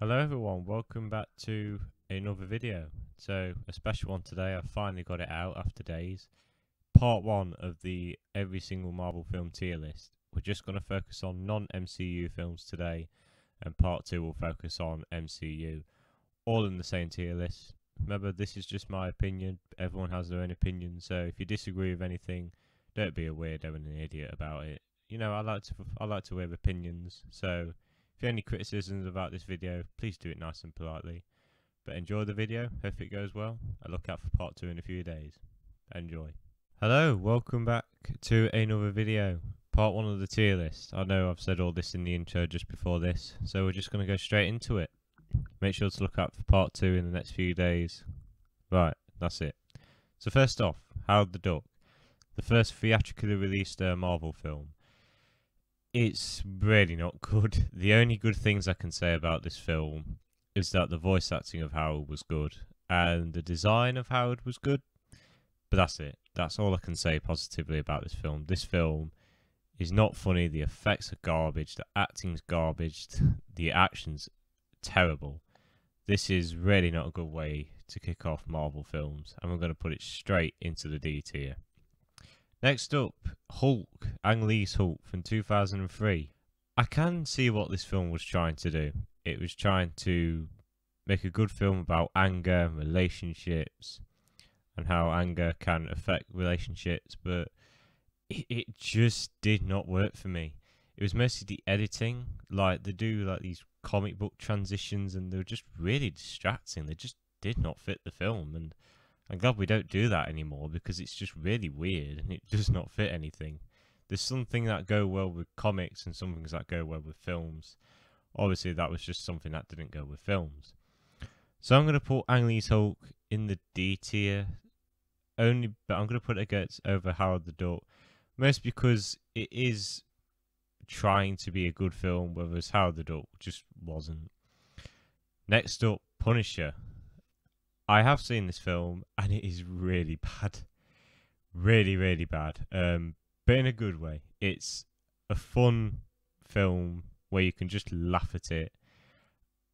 Hello everyone, welcome back to another video. So, a special one today, I finally got it out after days. Part 1 of the every single Marvel film tier list. We're just going to focus on non-MCU films today, and part 2 will focus on MCU. All in the same tier list. Remember, this is just my opinion, everyone has their own opinion, so if you disagree with anything, don't be a weirdo and an idiot about it. You know, I like to I like to have opinions, so if you have any criticisms about this video, please do it nice and politely. But enjoy the video, hope it goes well. I look out for part 2 in a few days. Enjoy. Hello, welcome back to another video. Part 1 of the tier list. I know I've said all this in the intro just before this, so we're just going to go straight into it. Make sure to look out for part 2 in the next few days. Right, that's it. So first off, Howard the Duck. The first theatrically released uh, Marvel film it's really not good. The only good things I can say about this film is that the voice acting of Howard was good and the design of Howard was good. But that's it. That's all I can say positively about this film. This film is not funny. The effects are garbage. The acting's garbage. The action's terrible. This is really not a good way to kick off Marvel films. And we're going to put it straight into the D tier. Next up, Hulk, Ang Lee's Hulk from 2003. I can see what this film was trying to do. It was trying to make a good film about anger and relationships and how anger can affect relationships, but it, it just did not work for me. It was mostly the editing, like they do like these comic book transitions, and they were just really distracting. They just did not fit the film, and I'm glad we don't do that anymore because it's just really weird and it does not fit anything. There's something that go well with comics and some things that go well with films. Obviously, that was just something that didn't go with films. So I'm going to put Ang Lee's Hulk in the D tier, only, but I'm going to put it against over Howard the Duck, most because it is trying to be a good film, whereas Howard the Duck just wasn't. Next up, Punisher. I have seen this film and it is really bad. Really, really bad. Um, but in a good way. It's a fun film where you can just laugh at it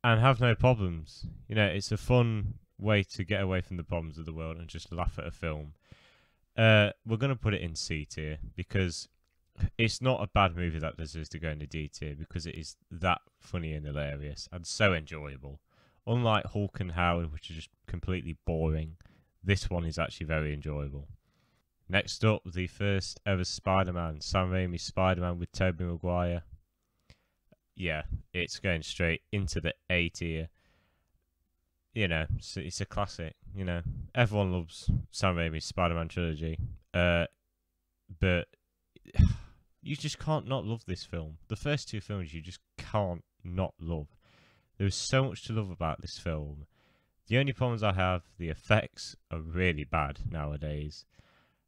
and have no problems. You know, it's a fun way to get away from the problems of the world and just laugh at a film. Uh, we're going to put it in C tier because it's not a bad movie that deserves to go into D tier because it is that funny and hilarious and so enjoyable. Unlike Hulk and Howard, which are just completely boring, this one is actually very enjoyable. Next up, the first ever Spider-Man, Sam Raimi's Spider-Man with Tobey Maguire. Yeah, it's going straight into the A tier. You know, it's, it's a classic. You know, everyone loves Sam Raimi's Spider-Man trilogy, uh, but you just can't not love this film. The first two films you just can't not love. There is so much to love about this film. The only problems I have, the effects are really bad nowadays.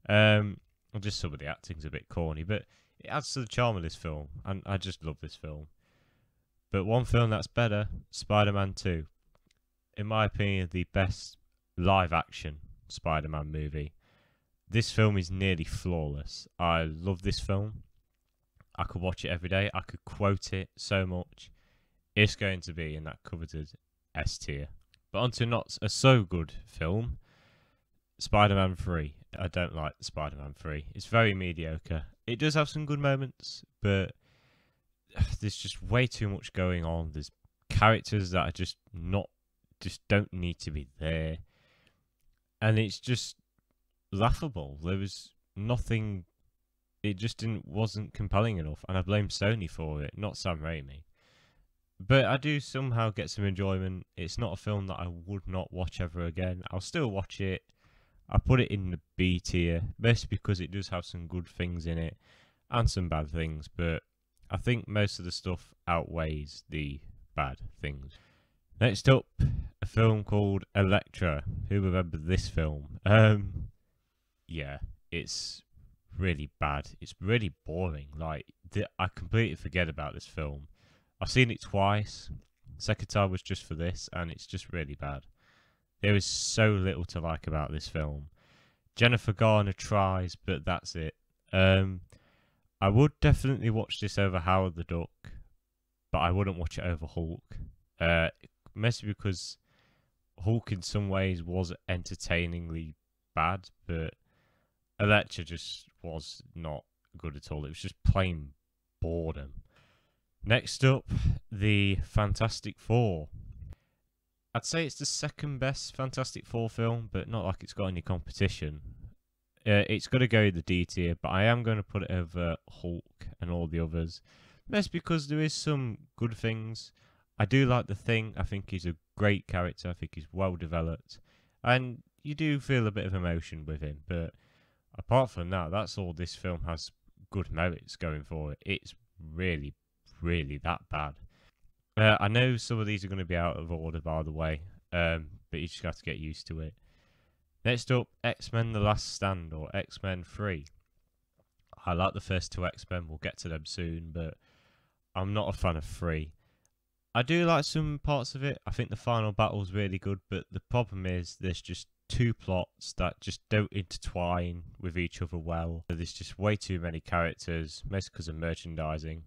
Um, just some of the acting's a bit corny, but it adds to the charm of this film, and I just love this film. But one film that's better, Spider-Man 2. In my opinion, the best live-action Spider-Man movie. This film is nearly flawless. I love this film. I could watch it every day. I could quote it so much it's going to be in that coveted S tier. But onto not a so good film, Spider Man 3. I don't like Spider Man 3. It's very mediocre. It does have some good moments, but there's just way too much going on. There's characters that are just not, just don't need to be there. And it's just laughable. There was nothing, it just didn't, wasn't compelling enough. And I blame Sony for it, not Sam Raimi but I do somehow get some enjoyment. It's not a film that I would not watch ever again. I'll still watch it. I put it in the B tier, mostly because it does have some good things in it and some bad things, but I think most of the stuff outweighs the bad things. Next up, a film called Elektra. Who remembers this film? Um, yeah, it's really bad. It's really boring. Like, I completely forget about this film. I've seen it twice. Second time was just for this, and it's just really bad. There is so little to like about this film. Jennifer Garner tries, but that's it. Um, I would definitely watch this over Howard the Duck, but I wouldn't watch it over Hulk. Uh, mostly because Hulk in some ways was entertainingly bad, but Elektra just was not good at all. It was just plain boredom. Next up, the Fantastic Four. I'd say it's the second best Fantastic Four film, but not like it's got any competition. Uh, it's got to go the D tier, but I am going to put it over Hulk and all the others. That's because there is some good things. I do like the thing. I think he's a great character. I think he's well developed, and you do feel a bit of emotion with him. But apart from that, that's all this film has good merits going for it. It's really, really that bad. Uh, I know some of these are going to be out of order, by the way, um, but you just got to get used to it. Next up, X Men The Last Stand or X Men 3. I like the first two X Men, we'll get to them soon, but I'm not a fan of 3. I do like some parts of it. I think the final battle is really good, but the problem is there's just two plots that just don't intertwine with each other well. There's just way too many characters, mostly because of merchandising.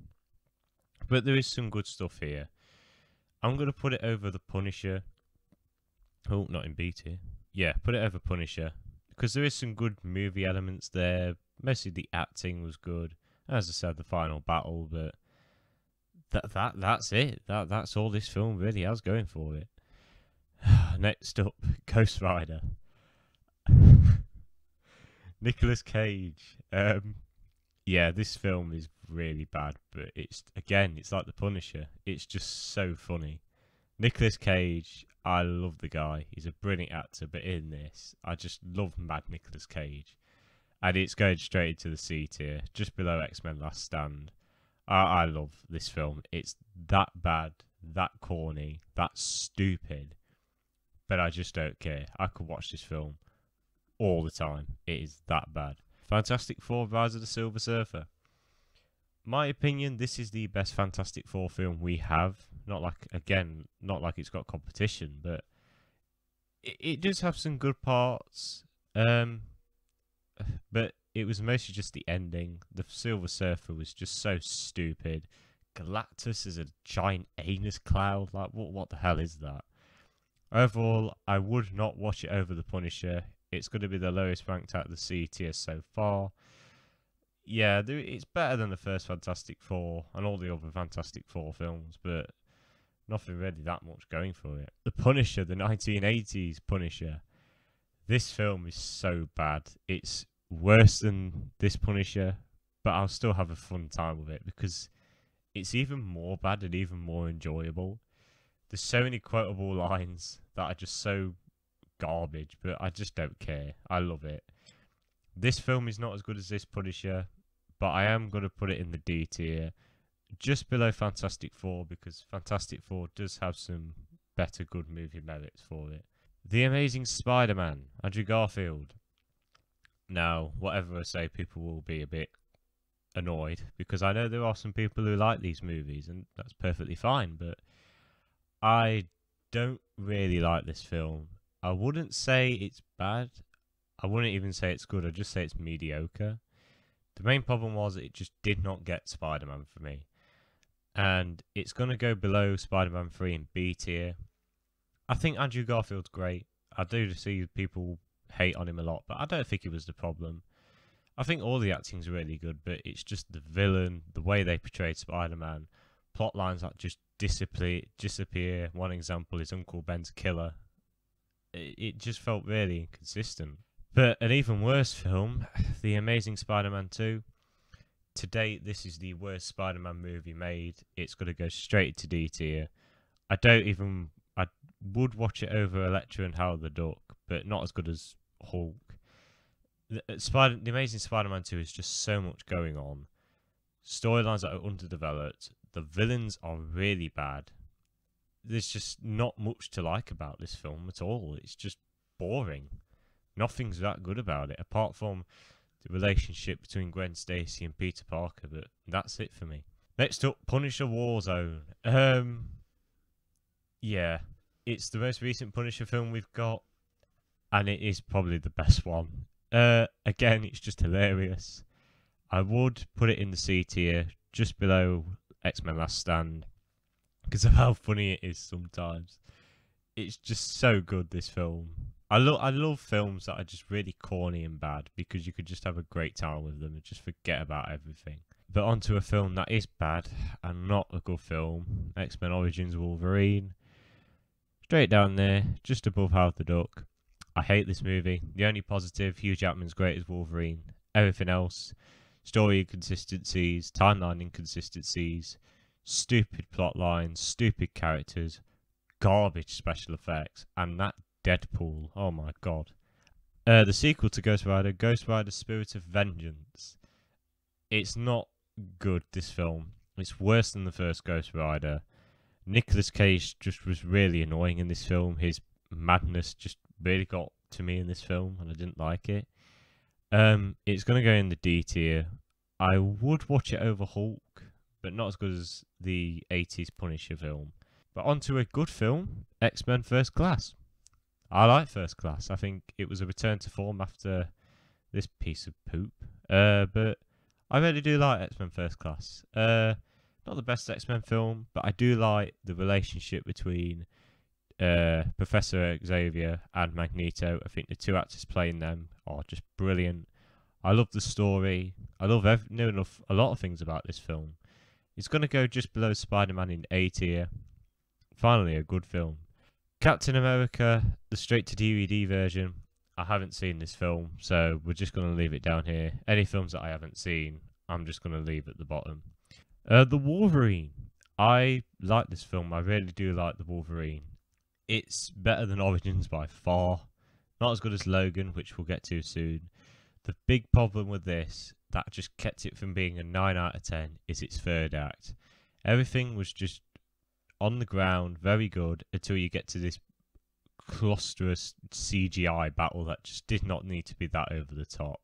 But there is some good stuff here. I'm going to put it over the Punisher. Oh, not in B tier. Yeah, put it over Punisher. Because there is some good movie elements there. Mostly the acting was good. As I said, the final battle, but that that that's it. That that's all this film really has going for it. Next up, Ghost Rider. Nicolas Cage. Um, yeah, this film is really bad, but it's again, it's like The Punisher. It's just so funny. Nicolas Cage, I love the guy. He's a brilliant actor, but in this, I just love Mad Nicolas Cage. And it's going straight into the C tier, just below X Men Last Stand. I, I love this film. It's that bad, that corny, that stupid, but I just don't care. I could watch this film all the time. It is that bad. Fantastic Four Rise of the Silver Surfer. My opinion, this is the best Fantastic Four film we have. Not like, again, not like it's got competition, but it, it does have some good parts. Um, but it was mostly just the ending. The Silver Surfer was just so stupid. Galactus is a giant anus cloud. Like, what, what the hell is that? Overall, I would not watch it over The Punisher. It's going to be the lowest ranked out of the C tier so far. Yeah, it's better than the first Fantastic Four and all the other Fantastic Four films, but nothing really that much going for it. The Punisher, the 1980s Punisher. This film is so bad. It's worse than this Punisher, but I'll still have a fun time with it because it's even more bad and even more enjoyable. There's so many quotable lines that are just so garbage, but I just don't care. I love it. This film is not as good as this Punisher, but I am going to put it in the D tier, just below Fantastic Four, because Fantastic Four does have some better good movie merits for it. The Amazing Spider Man, Andrew Garfield. Now, whatever I say, people will be a bit annoyed because I know there are some people who like these movies, and that's perfectly fine, but I don't really like this film. I wouldn't say it's bad. I wouldn't even say it's good. I'd just say it's mediocre. The main problem was it just did not get Spider Man for me. And it's going to go below Spider Man 3 in B tier. I think Andrew Garfield's great. I do see people hate on him a lot, but I don't think it was the problem. I think all the acting's really good, but it's just the villain, the way they portrayed Spider Man, plot lines that just disappear. One example is Uncle Ben's killer. It, just felt really inconsistent. But an even worse film, The Amazing Spider Man 2. To date, this is the worst Spider Man movie made. It's going to go straight to D tier. I don't even. I would watch it over Elektra and Howard the Duck, but not as good as Hulk. The, uh, Spider, the Amazing Spider-Man 2 is just so much going on. Storylines that are underdeveloped. The villains are really bad. There's just not much to like about this film at all. It's just boring. Nothing's that good about it, apart from the relationship between Gwen Stacy and Peter Parker, but that's it for me. Next up, Punisher Warzone. Um, yeah, it's the most recent Punisher film we've got and it is probably the best one. Uh, again, it's just hilarious. I would put it in the C tier, just below X Men Last Stand. Because of how funny it is sometimes. It's just so good. This film. I love I love films that are just really corny and bad because you could just have a great time with them and just forget about everything. But onto a film that is bad and not a good film, X Men Origins Wolverine. Straight down there, just above Howard the Duck. I hate this movie. The only positive, Hugh Jackman's great as Wolverine. Everything else, story inconsistencies, timeline inconsistencies, stupid plot lines, stupid characters, garbage special effects, and that Deadpool. Oh my god. Uh, the sequel to Ghost Rider, Ghost Rider Spirit of Vengeance. It's not good, this film. It's worse than the first Ghost Rider. Nicolas Cage just was really annoying in this film. His madness just really got to me in this film, and I didn't like it. Um, it's going to go in the D tier. I would watch it over Hulk, but not as good as the 80s Punisher film. But onto a good film, X Men First Class. I like First Class. I think it was a return to form after this piece of poop. Uh, but I really do like X Men First Class. Uh, not the best X Men film, but I do like the relationship between uh, Professor Xavier and Magneto. I think the two actors playing them are just brilliant. I love the story. I love ev- know enough a lot of things about this film. It's going to go just below Spider Man in A tier. Finally, a good film. Captain America, the straight to DVD version. I haven't seen this film, so we're just going to leave it down here. Any films that I haven't seen, I'm just going to leave at the bottom. Uh, the Wolverine. I like this film. I really do like the Wolverine. It's better than Origins by far. Not as good as Logan, which we'll get to soon. The big problem with this that just kept it from being a 9 out of 10 is its third act. Everything was just on the ground, very good, until you get to this clusterous CGI battle that just did not need to be that over the top.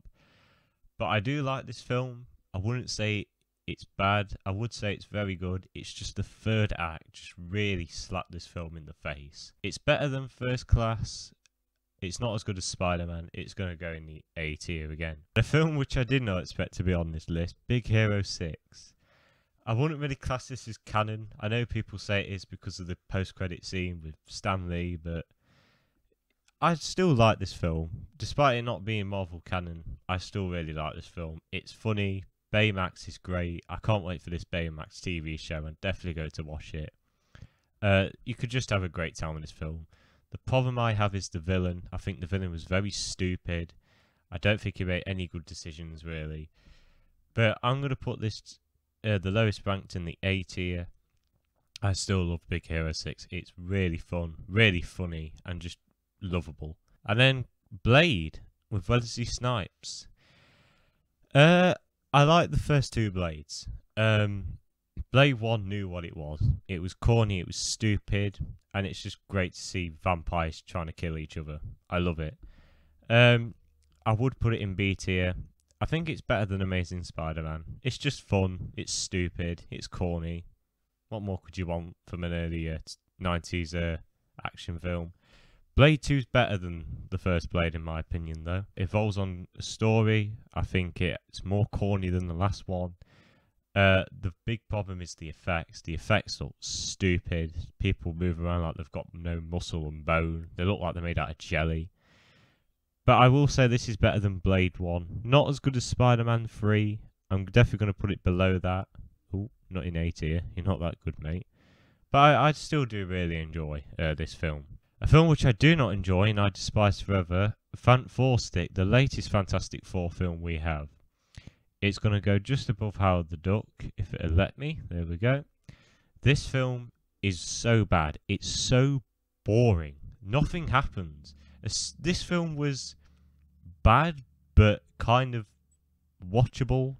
But I do like this film. I wouldn't say it's bad. I would say it's very good. It's just the third act just really slapped this film in the face. It's better than First Class. It's not as good as Spider Man. It's going to go in the A tier again. The film which I did not expect to be on this list, Big Hero 6. I wouldn't really class this as canon. I know people say it is because of the post credit scene with Stan Lee, but I still like this film. Despite it not being Marvel canon, I still really like this film. It's funny. Baymax is great. I can't wait for this Baymax TV show and definitely go to watch it. Uh, you could just have a great time with this film. The problem I have is the villain. I think the villain was very stupid. I don't think he made any good decisions really. But I'm going to put this uh, the lowest ranked in the A tier. I still love Big Hero 6. It's really fun, really funny, and just lovable. And then Blade with Wesley Snipes. Uh, I like the first two Blades. Um, Blade 1 knew what it was. It was corny, it was stupid, and it's just great to see vampires trying to kill each other. I love it. Um, I would put it in B tier. I think it's better than Amazing Spider-Man. It's just fun. It's stupid. It's corny. What more could you want from an early uh, 90s uh, action film? Blade 2 is better than the first Blade, in my opinion, though. It evolves on a story. I think it's more corny than the last one. Uh, the big problem is the effects. The effects look stupid. People move around like they've got no muscle and bone. They look like they're made out of jelly. But I will say this is better than Blade 1. Not as good as Spider Man 3. I'm definitely going to put it below that. Oh, not in A tier. You're not that good, mate. But I, I still do really enjoy uh, this film. A film which I do not enjoy and I despise forever Fant Four Stick, the latest Fantastic Four film we have. It's going to go just above Howard the Duck, if it'll let me. There we go. This film is so bad. It's so boring. Nothing happens. This film was bad, but kind of watchable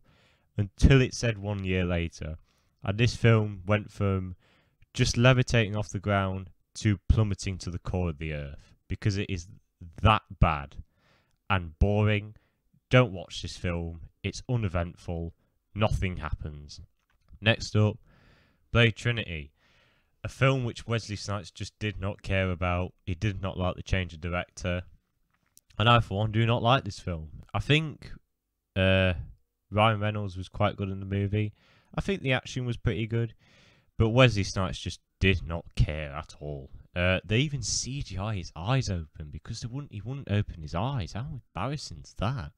until it said one year later. And this film went from just levitating off the ground to plummeting to the core of the earth because it is that bad and boring. Don't watch this film. It's uneventful. Nothing happens. Next up, Blade Trinity a film which Wesley Snipes just did not care about. He did not like the change of director. And I, for one, do not like this film. I think uh, Ryan Reynolds was quite good in the movie. I think the action was pretty good. But Wesley Snipes just did not care at all. Uh, they even CGI his eyes open because they wouldn't. He wouldn't open his eyes. How embarrassing is that?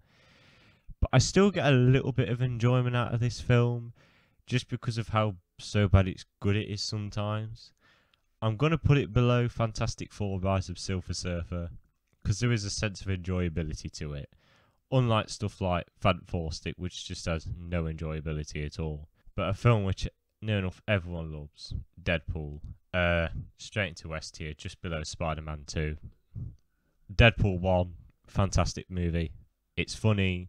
But I still get a little bit of enjoyment out of this film, just because of how so bad it's good it is sometimes. I'm gonna put it below Fantastic Four: Rise of Silver Surfer because there is a sense of enjoyability to it, unlike stuff like Fant Four which just has no enjoyability at all. But a film which near enough everyone loves, Deadpool, uh, straight into S tier, just below Spider-Man Two. Deadpool One, fantastic movie. It's funny.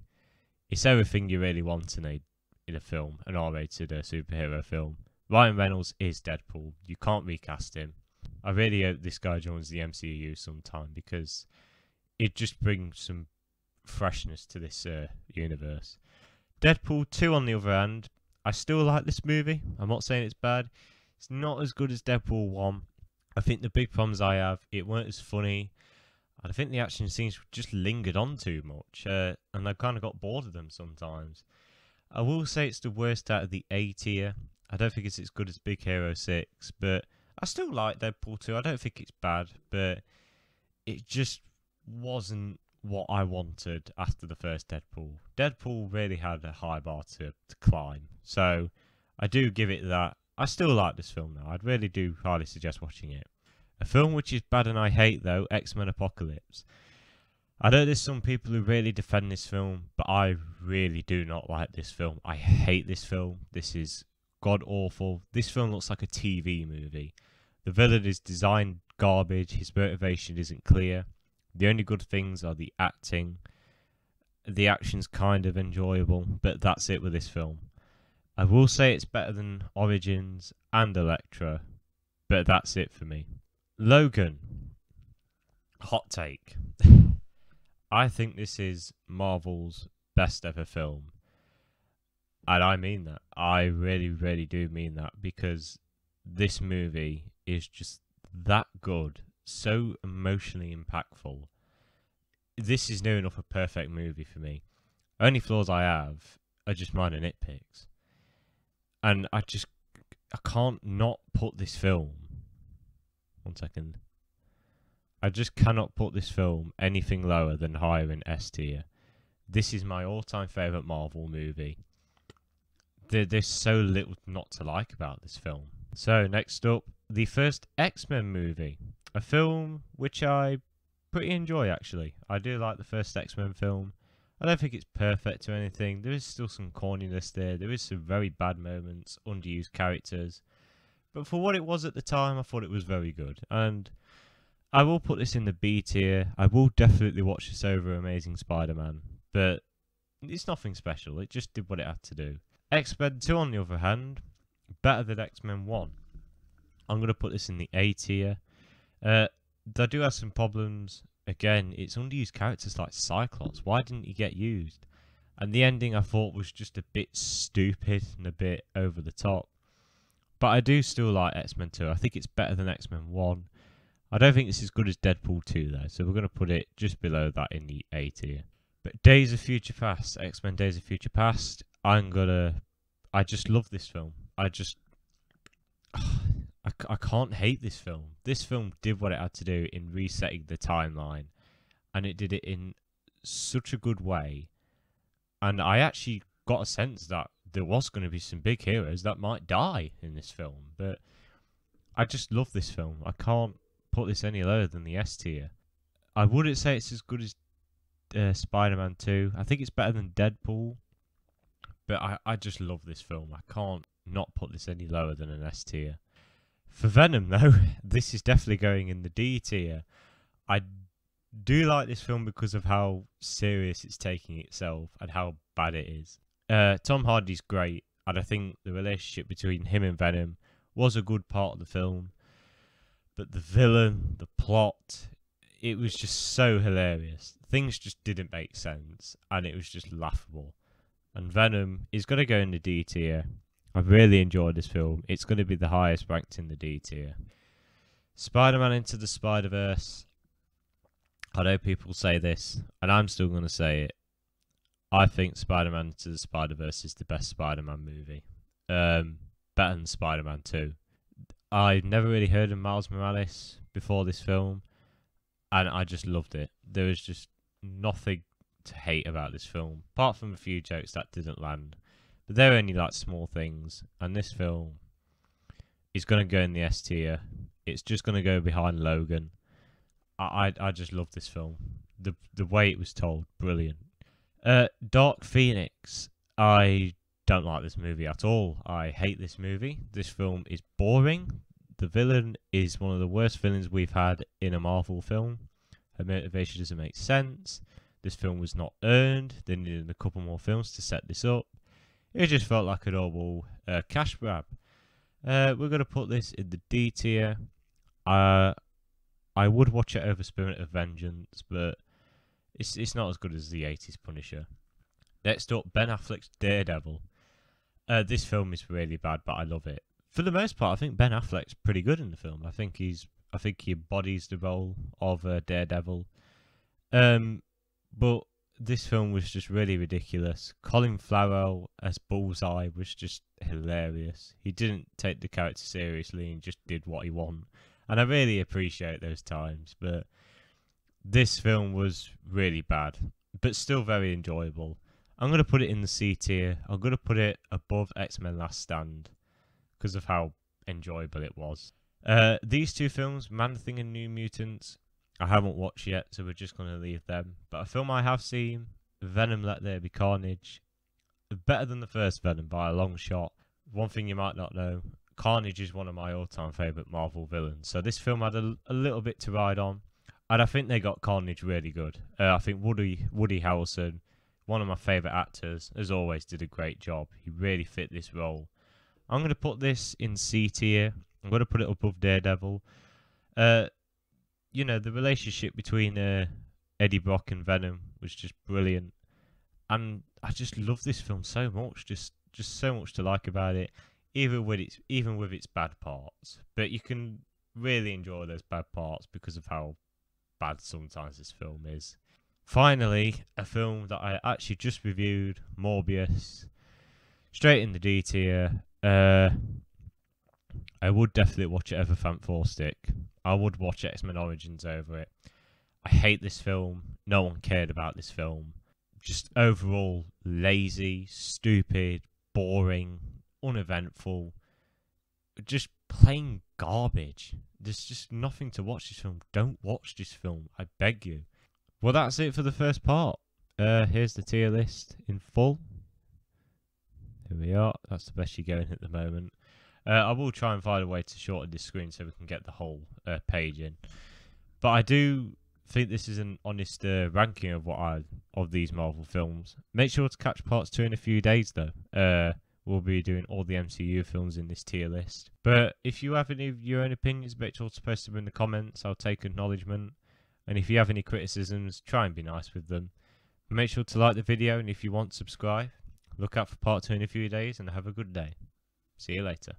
It's everything you really want in a in a film, an R-rated uh, superhero film. Ryan Reynolds is Deadpool. You can't recast him. I really hope this guy joins the MCU sometime because it just brings some freshness to this uh, universe. Deadpool 2, on the other hand, I still like this movie. I'm not saying it's bad. It's not as good as Deadpool 1. I think the big problems I have, it weren't as funny. I think the action scenes just lingered on too much, uh, and I kind of got bored of them sometimes. I will say it's the worst out of the A tier. I don't think it's as good as Big Hero 6, but I still like Deadpool 2. I don't think it's bad, but it just wasn't what I wanted after the first Deadpool. Deadpool really had a high bar to, to climb, so I do give it that. I still like this film though. I'd really do highly suggest watching it. A film which is bad and I hate though, X Men Apocalypse. I know there's some people who really defend this film, but I really do not like this film. I hate this film. This is god awful. This film looks like a TV movie. The villain is designed garbage. His motivation isn't clear. The only good things are the acting. The action's kind of enjoyable, but that's it with this film. I will say it's better than Origins and Elektra, but that's it for me. Logan. Hot take. I think this is Marvel's best ever film. And I mean that. I really, really do mean that because this movie is just that good, so emotionally impactful. This is near enough a perfect movie for me. Only flaws I have are just minor nitpicks. And I just I can't not put this film one second. I just cannot put this film anything lower than higher in S tier. This is my all-time favorite Marvel movie. There, there's so little not to like about this film. So next up, the first X-Men movie, a film which I pretty enjoy actually. I do like the first X-Men film. I don't think it's perfect or anything. There is still some corniness there. There is some very bad moments, underused characters. But for what it was at the time, I thought it was very good. And I will put this in the B tier. I will definitely watch this over Amazing Spider-Man. But it's nothing special. It just did what it had to do. X-Men 2, on the other hand, better than X-Men 1. I'm going to put this in the A tier. Uh, they do have some problems. Again, it's underused characters like Cyclops. Why didn't he get used? And the ending I thought was just a bit stupid and a bit over the top. But I do still like X Men 2. I think it's better than X Men 1. I don't think it's as good as Deadpool 2 though, so we're going to put it just below that in the A tier. But Days of Future Past, X Men Days of Future Past, I'm gonna. I just love this film. I just. I, I can't hate this film. This film did what it had to do in resetting the timeline, and it did it in such a good way. And I actually got a sense that there was going to be some big heroes that might die in this film, but I just love this film. I can't put this any lower than the S tier. I wouldn't say it's as good as uh, Spider-Man 2. I think it's better than Deadpool, but I, I just love this film. I can't not put this any lower than an S tier. For Venom, though, this is definitely going in the D tier. I do like this film because of how serious it's taking itself and how bad it is. Uh, Tom Hardy's great, and I think the relationship between him and Venom was a good part of the film. But the villain, the plot, it was just so hilarious. Things just didn't make sense, and it was just laughable. And Venom is going to go in the D tier. I've really enjoyed this film. It's going to be the highest ranked in the D tier. Spider Man Into the Spider Verse. I know people say this, and I'm still going to say it. I think Spider Man Into the Spider Verse is the best Spider Man movie. Um, better than Spider Man 2. I've never really heard of Miles Morales before this film, and I just loved it. There was just nothing to hate about this film, apart from a few jokes that didn't land. But they're only like small things, and this film is going to go in the S tier. It's just going to go behind Logan. I, I I just love this film. The the way it was told, brilliant. Uh, Dark Phoenix. I don't like this movie at all. I hate this movie. This film is boring. The villain is one of the worst villains we've had in a Marvel film. Her motivation doesn't make sense. This film was not earned. They needed a couple more films to set this up. It just felt like a normal uh, cash grab. Uh, we're going to put this in the D tier. Uh, I would watch it over Spirit of Vengeance, but it's it's not as good as the 80s Punisher. Next up, Ben Affleck's Daredevil. Uh, this film is really bad, but I love it. For the most part, I think Ben Affleck's pretty good in the film. I think he's I think he embodies the role of uh, Daredevil. Um, but this film was just really ridiculous. Colin Farrell as Bullseye was just hilarious. He didn't take the character seriously and just did what he wanted. And I really appreciate those times, but this film was really bad, but still very enjoyable. I'm going to put it in the C tier. I'm going to put it above X Men Last Stand because of how enjoyable it was. Uh, these two films, Man Thing and New Mutants, I haven't watched yet, so we're just going to leave them. But a film I have seen, Venom Let There Be Carnage, better than the first Venom by a long shot. One thing you might not know, Carnage is one of my all-time favourite Marvel villains. So this film had a, a, little bit to ride on, and I think they got Carnage really good. Uh, I think Woody Woody Harrelson, one of my favourite actors, as always, did a great job. He really fit this role. I'm going to put this in C tier. I'm going to put it above Daredevil. Uh, you know, the relationship between uh, Eddie Brock and Venom was just brilliant, and I just love this film so much. Just, just so much to like about it, even with its even with its bad parts. But you can really enjoy those bad parts because of how bad sometimes this film is. Finally, a film that I actually just reviewed, Morbius, straight in the D tier. Uh, I would definitely watch it over Fan Four Stick. I would watch X Men Origins over it. I hate this film. No one cared about this film. Just overall lazy, stupid, boring, uneventful. Just plain garbage. There's just nothing to watch this film. Don't watch this film. I beg you. Well, that's it for the first part. Uh, here's the tier list in full. Here we are. That's the best you're going at the moment. Uh, I will try and find a way to shorten this screen so we can get the whole uh, page in. But I do think this is an honest uh, ranking of what I of these Marvel films. Make sure to catch parts two in a few days, though. Uh, we'll be doing all the MCU films in this tier list. But if you have any of your own opinions, make sure to post them in the comments. I'll take acknowledgement. And if you have any criticisms, try and be nice with them. Make sure to like the video, and if you want, subscribe. Look out for part two in a few days, and have a good day. See you later.